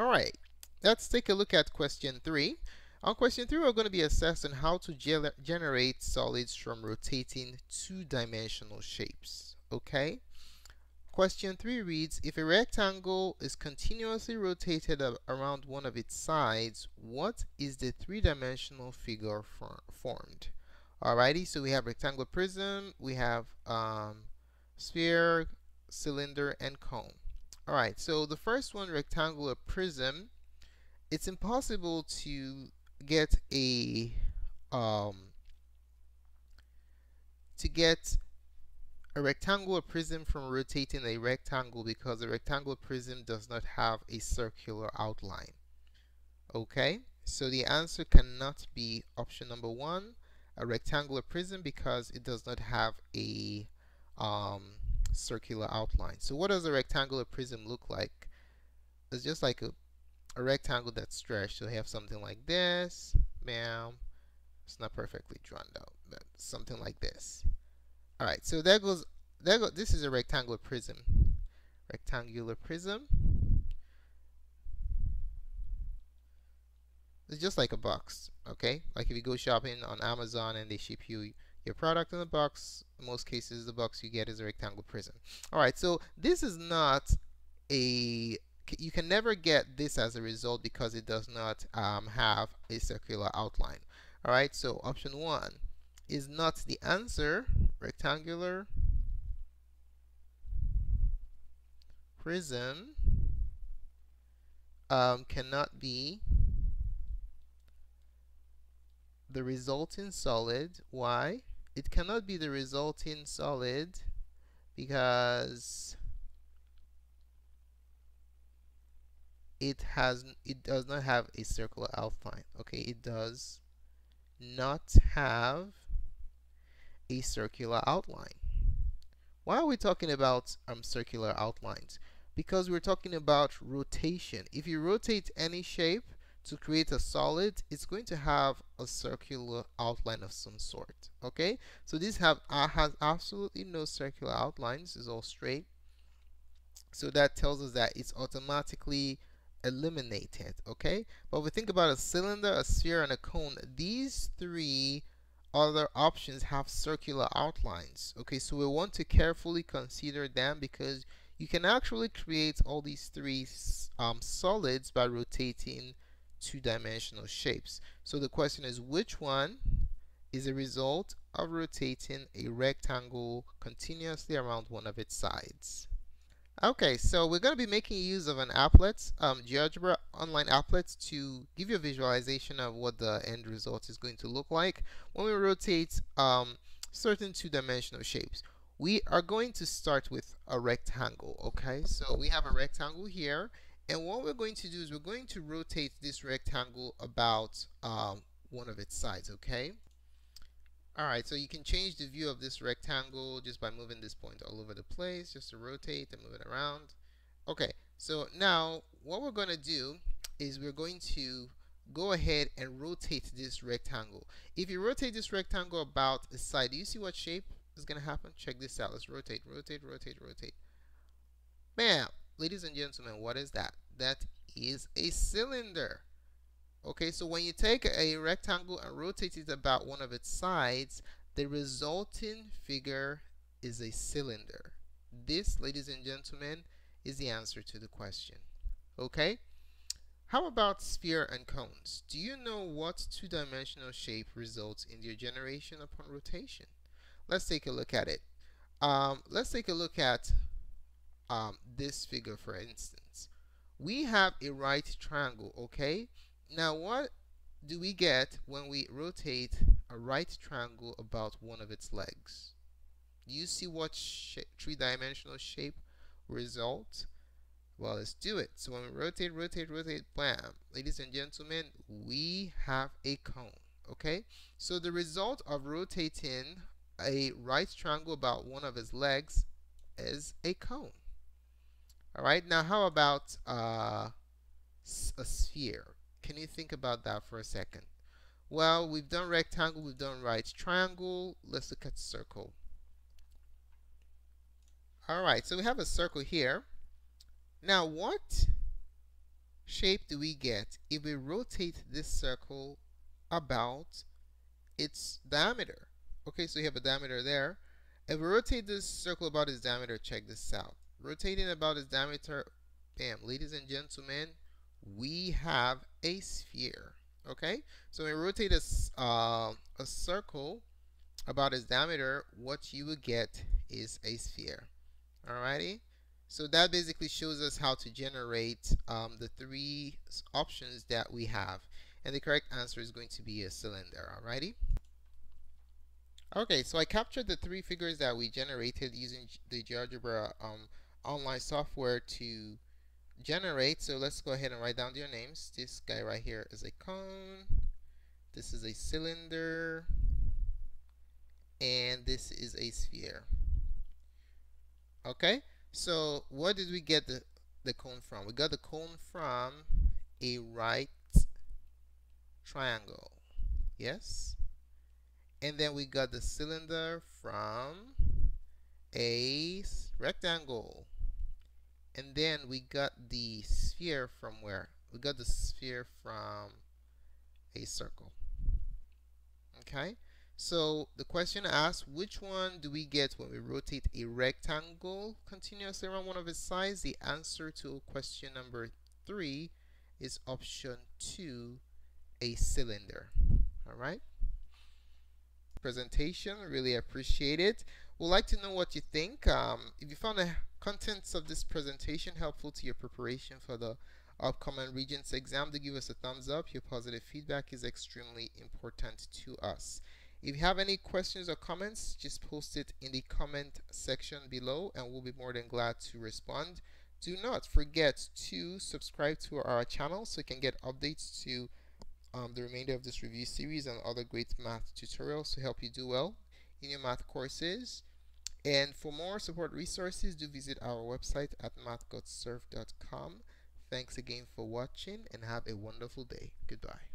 All right, let's take a look at question three. On question three, we're going to be assessing how to ge generate solids from rotating two-dimensional shapes. Okay. Question 3 reads, if a rectangle is continuously rotated around one of its sides, what is the three-dimensional figure for formed? Alrighty, so we have rectangular prism, we have um, sphere, cylinder, and cone. Alright, so the first one, rectangular prism, it's impossible to get a um, to get a rectangular prism from rotating a rectangle because a rectangular prism does not have a circular outline. Okay, so the answer cannot be option number one, a rectangular prism because it does not have a um, circular outline. So what does a rectangular prism look like? It's just like a, a rectangle that's stretched. So you have something like this. Bam. It's not perfectly drawn out, but something like this. All right, so there goes, there go, this is a rectangular prism. Rectangular prism. It's just like a box, okay? Like if you go shopping on Amazon and they ship you your product in the box, in most cases the box you get is a rectangular prism. Alright, so this is not a, you can never get this as a result because it does not um, have a circular outline. Alright, so option 1 is not the answer, rectangular prism um, cannot be the resulting solid. Why? It cannot be the resulting solid because it has it does not have a circular outline. Okay, it does not have a circular outline. Why are we talking about um, circular outlines? Because we're talking about rotation. If you rotate any shape, to create a solid it's going to have a circular outline of some sort okay? So this have uh, has absolutely no circular outlines is all straight. So that tells us that it's automatically eliminated okay? But we think about a cylinder a sphere and a cone these three other options have circular outlines okay? So we want to carefully consider them because you can actually create all these three um, solids by rotating two-dimensional shapes. So the question is which one is a result of rotating a rectangle continuously around one of its sides. Okay, so we're going to be making use of an applet, um, GeoGebra online applet to give you a visualization of what the end result is going to look like when we rotate um, certain two-dimensional shapes. We are going to start with a rectangle, okay? So we have a rectangle here and what we're going to do is we're going to rotate this rectangle about um, one of its sides, okay? Alright, so you can change the view of this rectangle just by moving this point all over the place, just to rotate and move it around. Okay, so now what we're going to do is we're going to go ahead and rotate this rectangle. If you rotate this rectangle about a side, do you see what shape is going to happen? Check this out. Let's rotate, rotate, rotate, rotate. Bam! Ladies and gentlemen, what is that? That is a cylinder. Okay, so when you take a rectangle and rotate it about one of its sides, the resulting figure is a cylinder. This, ladies and gentlemen, is the answer to the question. Okay? How about sphere and cones? Do you know what two-dimensional shape results in their generation upon rotation? Let's take a look at it. Um, let's take a look at um, this figure for instance. We have a right triangle okay? Now what do we get when we rotate a right triangle about one of its legs? You see what three-dimensional shape result? Well let's do it. So when we rotate rotate rotate bam ladies and gentlemen we have a cone okay? So the result of rotating a right triangle about one of its legs is a cone all right, now how about uh, a sphere? Can you think about that for a second? Well, we've done rectangle, we've done right triangle. Let's look at circle. All right, so we have a circle here. Now, what shape do we get if we rotate this circle about its diameter? Okay, so we have a diameter there. If we rotate this circle about its diameter, check this out. Rotating about its diameter, bam, ladies and gentlemen, we have a sphere. Okay, so when we rotate a, uh, a circle about its diameter, what you will get is a sphere. Alrighty, so that basically shows us how to generate um, the three options that we have. And the correct answer is going to be a cylinder. Alrighty. Okay, so I captured the three figures that we generated using the GeoGebra um, online software to generate. So let's go ahead and write down their names. This guy right here is a cone. This is a cylinder. And this is a sphere. Okay, so what did we get the, the cone from? We got the cone from a right triangle. Yes? And then we got the cylinder from a rectangle. And then we got the sphere from where? We got the sphere from a circle. Okay? So the question asks, which one do we get when we rotate a rectangle continuously around one of its sides? The answer to question number three is option two, a cylinder. All right? Presentation, really appreciate it. We'd like to know what you think. Um, if you found the contents of this presentation helpful to your preparation for the upcoming Regents exam, do give us a thumbs up. Your positive feedback is extremely important to us. If you have any questions or comments, just post it in the comment section below and we'll be more than glad to respond. Do not forget to subscribe to our channel so you can get updates to um, the remainder of this review series and other great math tutorials to help you do well in your math courses. And for more support resources, do visit our website at mathgotserved.com. Thanks again for watching and have a wonderful day. Goodbye.